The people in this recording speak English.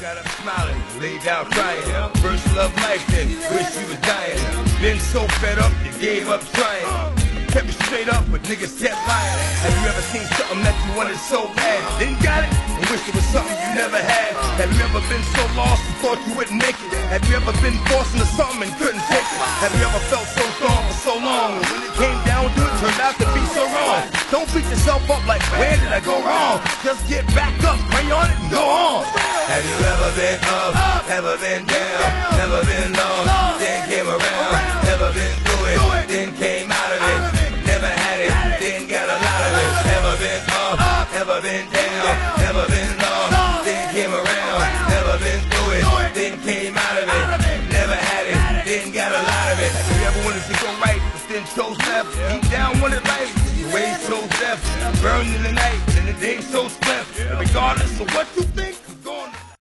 got up smiling, laid down crying. First love life, then wish you was dying. Been so fed up, you gave up trying. Kept it straight up, but niggas kept lying. Have you ever seen something that you wanted so bad? Then got it, and wish it was something you never had? Have you ever been so lost thought you wouldn't make it? Have you ever been forced into something and couldn't take it? Have you ever felt so strong for so long? When it came down to it, turned out to be. Don't beat yourself up like, where did I go wrong? Just get back up, pray on it, and go on. Have you ever been up, ever been down, never been lost, then came around, never been through it, then came out of it, never had it, then got a lot of it. Never been up, ever been down, never been lost, then came around, never been through it, then came out of it, never had it, then got a lot of it. You ever wanted to go right, but then chose left? Deep down wanted life, the way chose death, burned in the night, and the day so spent. Regardless of what you